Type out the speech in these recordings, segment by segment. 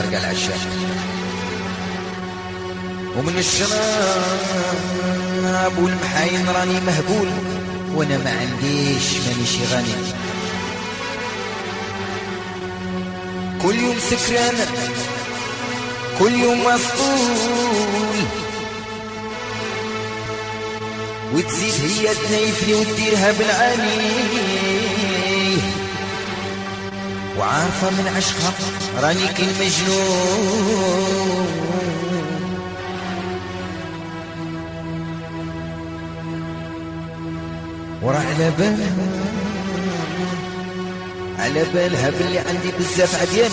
قال عشاق ومن الشراب والمحاين راني مهبول وأنا ما عنديش مانيش غني. كل يوم سكران كل يوم مسؤول. وتزيد هي تنيفني وتديرها بالعاني. وعارفة من عشقها راني كالمجنون ورا على بالها على بالها باللي عندي بزاف عديان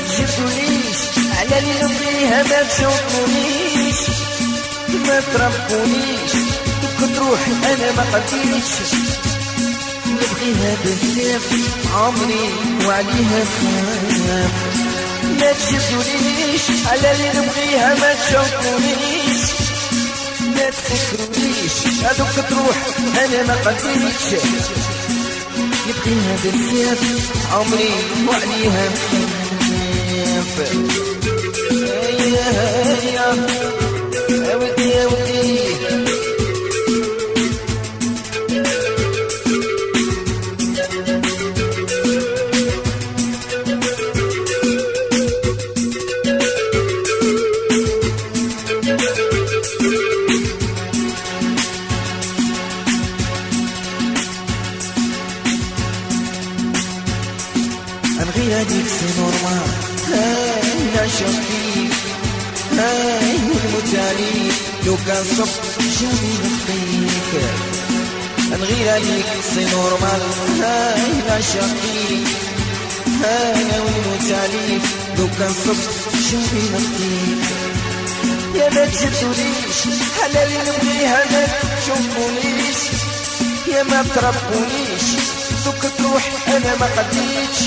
ما على اللي نبغيها ما تشوفونيش. ما تربونيش. كنت تروح أنا ما قديش. نبغيها بزاف. عمري وعليها خاف. ما تشوفونيش. على اللي نبغيها ما تشوفونيش. ما تفكرونيش. هذوك تروح أنا ما قديش. نبغيها بزاف. عمري وعليها خاف. يا يا يا لو كان صب جامي نخطيك نغير هذيك سي نورمال هاي نعشق فيك هاي المتالي لو كان صب جامي نخطيك يا ما تجدونيش حلالي نبغيها ما تشوفونيش يا ما تربونيش دوك تروح أنا ما قديتش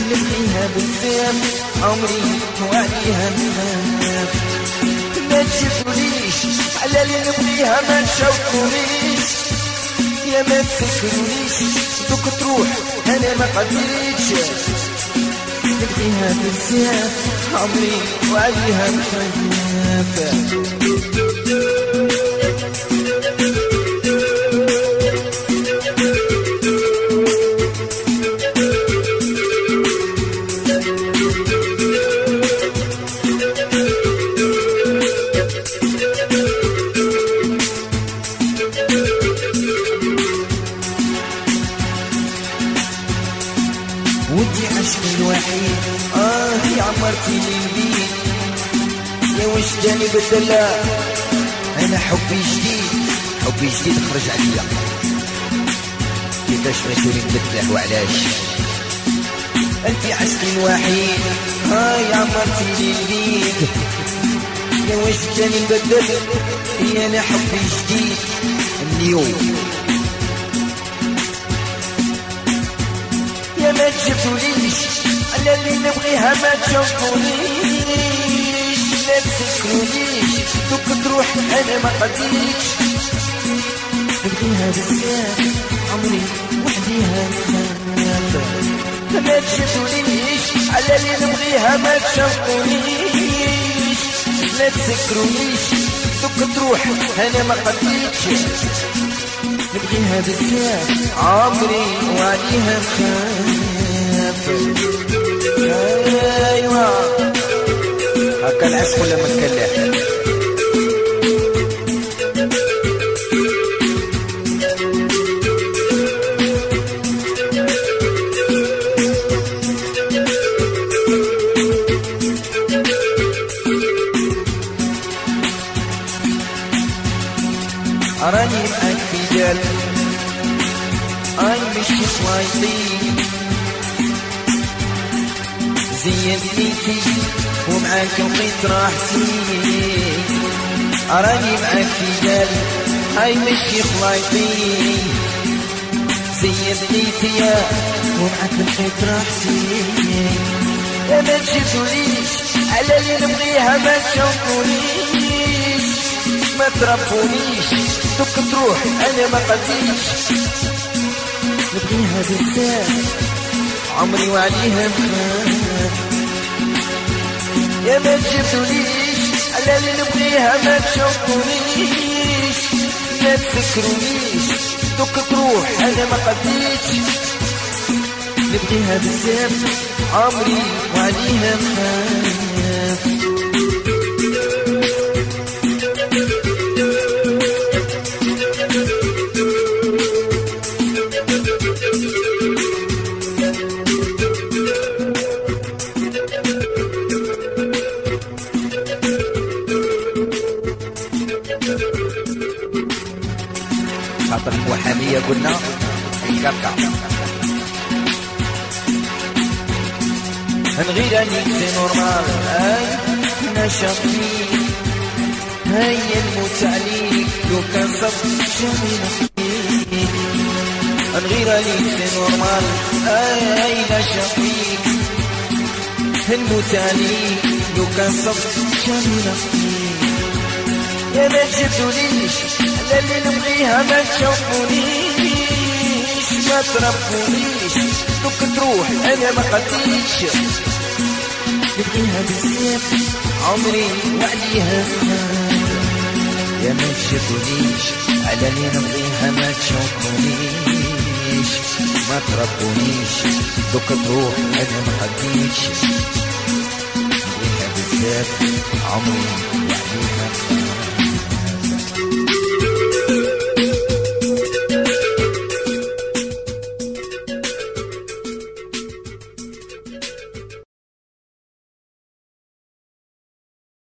نبغيها بزاف عمري وعليها نخاف ما تشوفونيش على اللي نبغيها ما تشوفونيش يا ما تفكرونيش دوك تروح أنا ما قديتش نبغيها بزاف عمري وعليها نخاف ودي عشقي الوحيد. آه يا عمرتي لي البيت يا وش جاني بالدلا أنا حبي جديد. حبي جديد خرج عليا. كيفاش غيتولي نبدله وعلاش؟ أنت عشقي الوحيد. آه يا عمرتي لي البيت يا وش جاني بدل يا أنا حبي جديد. اليوم تشوفونيش على اللي نبغيها ما تشوفونيش لا تسكرونيش دوك تروح أنا ما قديتش نبغيها بزاف عمري وحديها ما تشوفونيش على اللي نبغيها ما تشوفونيش لا تسكرونيش دوك تروح أنا ما قديتش نبغيها بزاف عمري وعليها نخاف ايوا هكا العشق ولا ما تكلح؟ راني معاك في جال اي مش مصوايطي زينت بيتي ومعاك لقيت راحتي. راني معاك في جال اي مش خلايطي. زينت بيتي ومعاك لقيت راحتي. يا ما تجيبوليش على اللي نبغيها ما تشوفونيش ما تربونيش دوك تروح أنا ما قديش. نبغيها بزاف عمري وعليها مخاف ما تجيبوليش على اللي نبغيها ما تشوفونيش ما تسكرونيش دوك تروح أنا ما قديش نبغيها بزاف عمري وعليها خاف الكركع غير انك سي نورمال اي نشط فيك هيا نموت عليك لو كان صف جميل غير انك سي نورمال اي نشط فيك نموت عليك لو كان صف جميل يا ما تجبدوليش على اللي نبغيها ما تشوفونيش. ما تربونيش. دوك تروح أنا ما قديش نبغيها بزاف عمري وعليها يا ما تشدونيش على اللي نبغيها ما تشوفونيش. ما تربونيش دوك تروح أنا ما قديش نبغيها بزاف عمري وعليها